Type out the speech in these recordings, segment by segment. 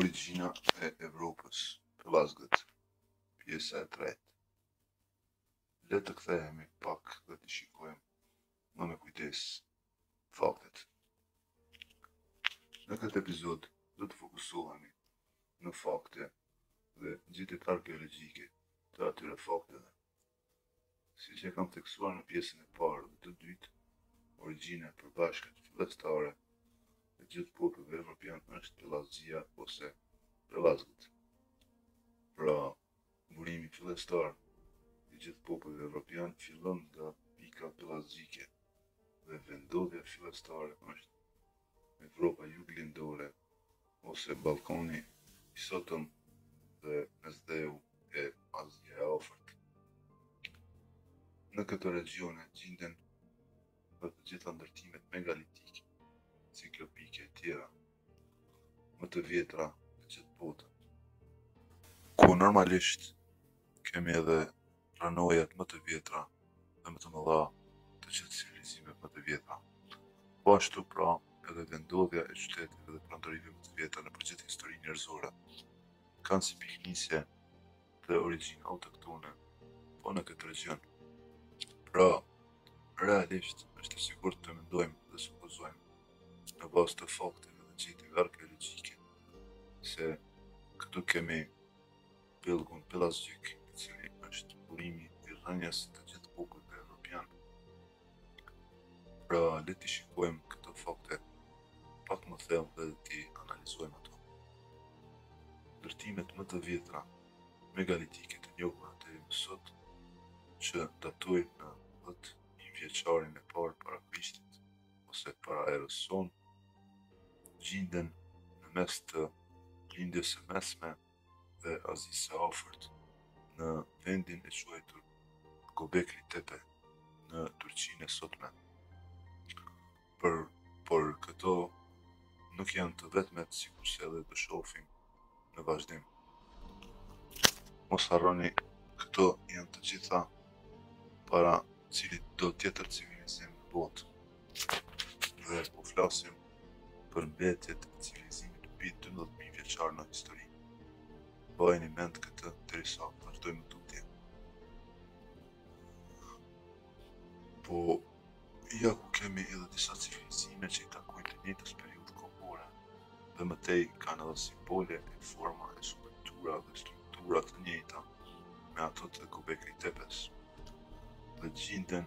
Origjina e Evropës, Pellazgët, pjesa e tretë. Le të kthehemi pak dhe të shikojmë më me kujdes faktet. Në këtë episod do të fokusohemi në fakte dhe gjetjet arkeologjike të atyre fakteve. Siç e kam theksuar në pjesën e parë dhe të dytë, origjina e përbashkët fillestare e gjithë popujve evropianë është Pellazgjia ose Pellazgët. Pra, Burimi fillestar i gjithë popujve evropianë fillon nga pika pellazgjike dhe vendodhja fillestare është Evropa Juglindore ose Ballkani i sotëm dhe Mesdheu e Azia e Afërt. Në këto regjione gjinden dhe të gjitha ndërtimet megalitike, ciklopike etj. më të vjetra në gjithë botën. Ku normalisht kemi edhe rënojat më të vjetra dhe më të mëdha të gjithë civilizimeve më të vjetra. Po ashtu pra edhe vendodhja e qyteteve dhe perandorive më të vjetra nëpër gjithë historinë njerëzore kanë si pikënisje dhe origjinë autoktone po në këtë regjion. Pra, realisht është e sigurt të mendojmë dhe supozojmë në bazë të fakteve dhe gjetjeve arkeologjike se këtu kemi pellgun pellazgjik i cili është burimi i rrënjës të gjithë popujve evropianë. Pra, le t'i shikojmë këto fakte pak më thellë dhe t'i analizojmë ato. Ndërtimet më të vjetra megalitike të njohura deri më sot që datojnë në 10.000 vjeçarin e parë para Krishtit ose para erës sonë, gjinden në mes të Lindjes së Mesme dhe Azisë së Afërt në vendin e quajtur Gobekli Tepe në Turqinë e sotme. Por por këto nuk janë të vetmet sikurse edhe do shofim në vazhdim. Mos harroni, këto janë të gjitha para cilitdo tjetër civilizim në botë. Dhe po flasim për mbetjet e civilizimit të mbi 12.000 vjeçar në histori. Mbani mend këtë derisa vazhdojmë më tutje. Po, ja ku kemi edhe disa civilizime që i takojnë të njëjtës periudhë kohore, dhe më tej kanë edhe simbole e forma e skulptura dhe struktura të njëjta me ato të Gobekli Tepes. Dhe gjinden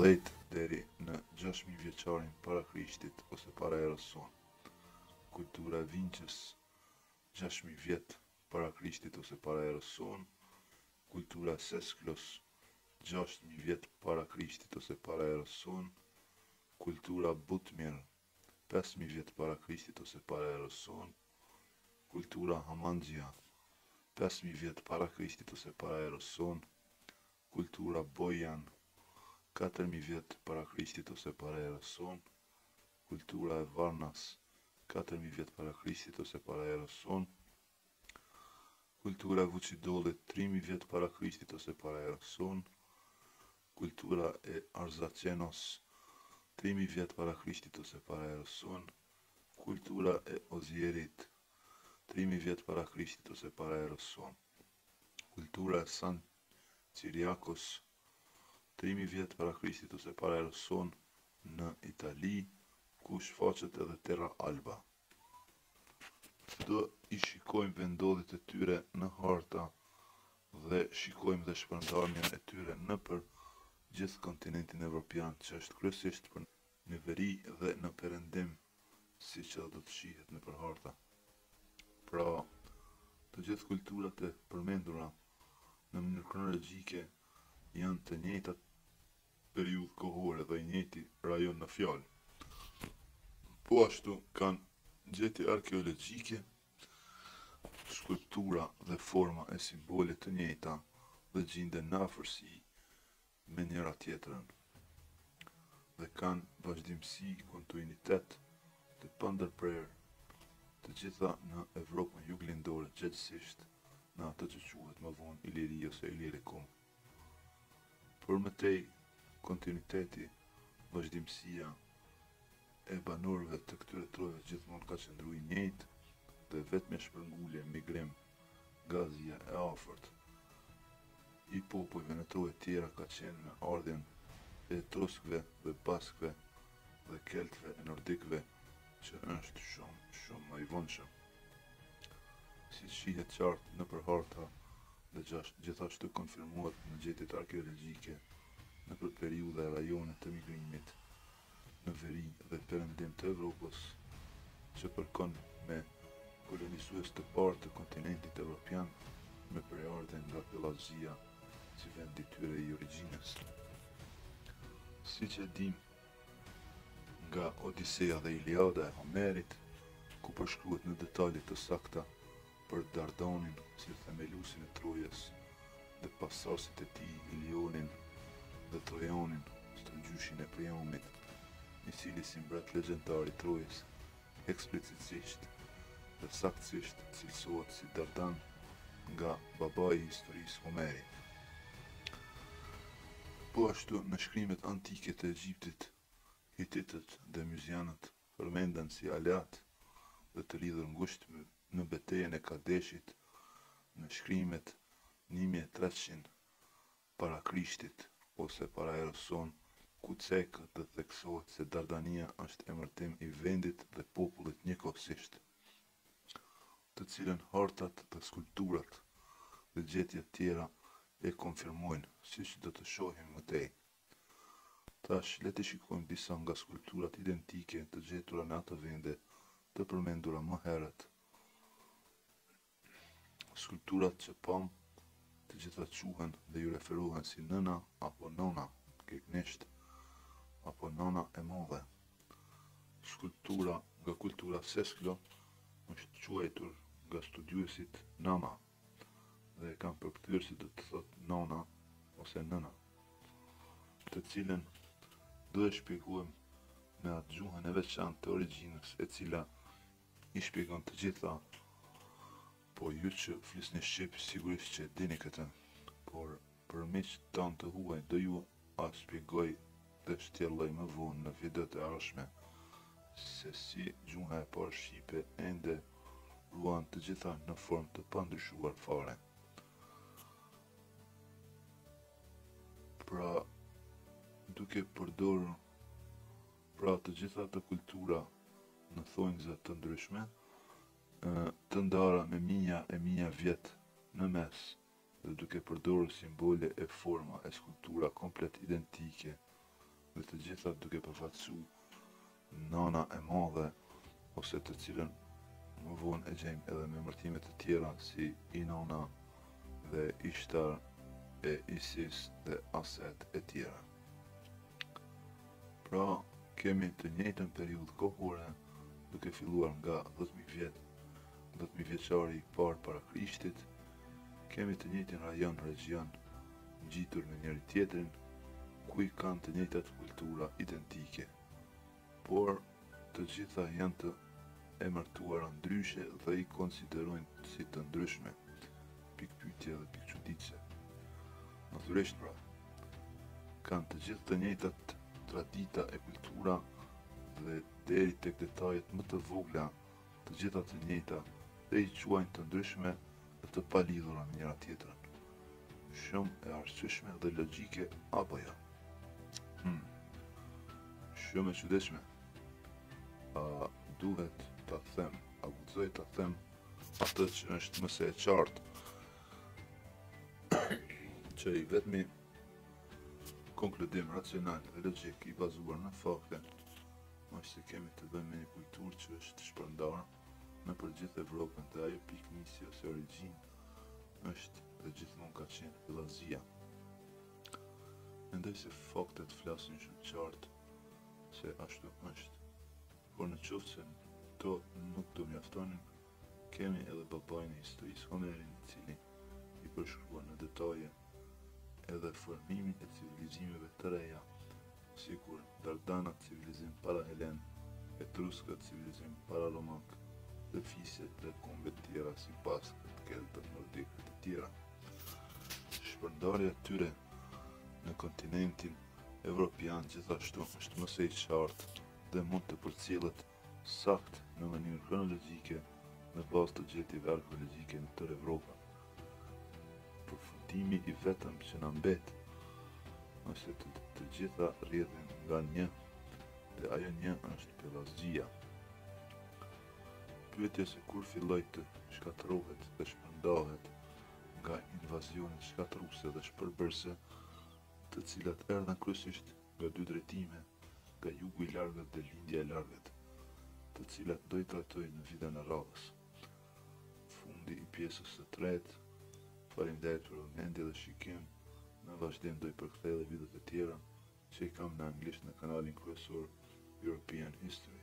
dhjetë deri në gjashtë mijë vjeçarin para Krishtit ose para erës sonë. Kultura e Vinçës gjashtë mijë vjet para Krishtit ose para erës sonë. Kultura e Sesklos gjashtë mijë vjet para Krishtit ose para erës sonë. Kultura Butmir pesë mijë vjet para Krishtit ose para erës sonë. Kultura Hamanxhia pesë mijë vjet para Krishtit ose para erës sonë. Kultura Bojan katër mijë vjet para Krishtit ose para erës sonë Kultura e Varnas katër mijë vjet para Krishtit ose para erës sonë Kultura e Tripoli tri mijë vjet para Krishtit ose para erës sonë Kultura e Arzaçenas tri mijë vjet para Krishtit ose para erës sonë Kultura e Ozierit tri mijë vjet para Krishtit ose para erës sonë Kultura e San Ciriakos, tri mijë vjet para Krishtit ose para erës sonë në Itali, ku shfaqet edhe Terra Alba. Do i shikojmë vendndodhjet e tyre në harta dhe shikojmë dhe shpërndarjen e tyre nëpër gjithë kontinentin evropian që është kryesisht për në veri dhe në perëndim, siç edhe do të shihet nëpër harta. Pra, të gjithë kulturat e përmendura në mënyrë kronologjike janë të njëjtat periudhë kohore dhe i njëjti rajon në fjalë. Po ashtu kanë gjetje arkeologjike, skulptura dhe forma e simbole të njëjta dhe gjinden në afërsi me njëra tjetrën dhe kanë vazhdimësi kontuinitet të pandërprerë të gjitha në Evropën juglindore gjegjësisht në atë që quhet më vonë Iliri ose Ilirikum. Për më tej, kontinuiteti, vazhdimësia e banorëve të këtyre trojeve gjithmonë ka qëndru i njëjtë dhe vetëm shpërngulje migrim Nga Azia e afërt i popujve në troje tjera ka qenë në ardhjen e etruskëve dhe baskëve dhe keltëve e nordikëve që është shumë shumë më i vonshëm. Si shihet qartë nëpër harta dhe gjithashtu konfirmohet në gjetjet arkeologjike nëpër periudha e rajone të migrimit në veri dhe perëndim të Evropës, që përkon me kolonizues të parë të kontinentit evropian me prejardhje nga Pellazgia si vend i tyre i origjinës. Siç e dimë, nga Odiseja dhe Iliada e Homerit, ku përshkruhet në detaje të sakta për Dardanin si themeluesin e Trojës dhe pasuesit e tij Ilionin dhe Trojanin, stërgjyshin e Priamit, i cili si mbret legjendar i Trojës eksplicitisht dhe saktësisht cilësohet si Dardan nga babai i historisë Homeri. Po ashtu në shkrimet antike të Egjiptit, hititët dhe myzianët përmenden si aleatë dhe të lidhur ngushtë në betejën e Kadeshit në shkrimet një mijë e treqind para Krishtit ose para erës sonë, ku ceket dhe theksohet se Dardania është emërtim i vendit dhe popullit njëkohësisht, të cilën hartat dhe skulpturat dhe gjetjet tjera e konfirmojnë, siç do të shohim më tej. Tash le të shikojmë disa nga skulpturat identike të gjetura në ato vende të përmendura më herët. Skulpturat që pamë, të gjitha quhen dhe ju referohen si nëna apo nona, gegnisht, apo nona e madhe. Skulptura nga kultura Sesklo është quajtur nga studiuesit nana. dhe e kam përkthyer se do të thotë nona ose nëna të cilën do e shpjegojmë me atë gjuhën e veçantë të origjinës e cila i shpjegon të gjitha po ju që flisni shqip sigurisht që e dini këtë por Për miqtë tanë të huaj do jua shpjegoj dhe shtjelloj më vonë në videot e ardhshme se si gjuha e parë shqipe ende ruan të gjitha në formë të pandryshuar fare. Pra, duke përdorur pra të gjitha ato kultura në thonjëza të ndryshme, të ndara me mija e mija vjet në mes dhe duke përdorur simbole e forma e skulptura komplet identike dhe të gjitha duke përfaqësu Nana e Madhe ose të cilën më vonë e gjejmë edhe me emërtime të tjera si Inana dhe Ishtar e Isis dhe Aset e tjera. Pra, kemi të njëjtën periudhë kohore duke filluar nga 10.000 vjet dhjetëmijëvjeçari i parë para Krishtit, kemi të njëjtin rajon regjion ngjitur me njëri tjetrin, ku i kanë të njëjtat kultura identike, por të gjitha janë të emërtuara ndryshe dhe i konsiderojnë si të ndryshme, pikëpyetje dhe pikëçuditëse. Natyrisht pra, kanë të gjithë të njëjtat tradita e kultura dhe deri tek detajet më të vogla të gjitha të njëjta dhe i quajnë të ndryshme dhe të palidhura me njëra tjetrën. Shumë e arsyeshme dhe logjike apo jo? Hmm. Shumë e çuditshme. A duhet ta them, a guxoj ta them atë që është më se e qartë që i vetmi konkludim racional dhe logjik i bazuar në fakte Është se kemi të bëjmë me një kulturë që është shpërndarë nëpër gjithë Evropën dhe ajo pikënisje ose origjinë është dhe gjithmonë ka qenë Pellazgjia. Mendoj se faktet flasin shumë qartë se ashtu është, por në qoftë se këto nuk do mjaftonin, Kemi edhe babain e historisë Homerin i cili i përshkruan në detaje edhe formimin e civilizimeve të reja, sikur Dardanat civilizim parahelen, Etruskat civilizim pararomak, dhe fiset dhe kombet e tjera si Baskët, Keltët, Nordikët e tjera. Shpërndarja e tyre në kontinentin Evropian gjithashtu është më se e qartë dhe mund të përcillet saktë në mënyrë kronologjike në bazë të gjetjeve arkeologjike në tërë Evropën. Përfundimi i vetëm që na mbet është të, të gjitha rrjedhin nga një dhe ajo një është Pellazgjia. Pyetja se kur filloi të shkatërrohet dhe shpërndahet nga invazionet shkatërruese dhe shpërbërëse të cilat erdhën kryesisht nga dy drejtime, nga jugu i largët dhe lindja e largët, të cilat do i trajtoj në videon e radhës. Fundi i pjesës së tretë, faleminderit për vëmendje dhe shikim, në vazhdim do i përkthej edhe videot e tjera që i kam në anglisht në kanalin kryesor European History.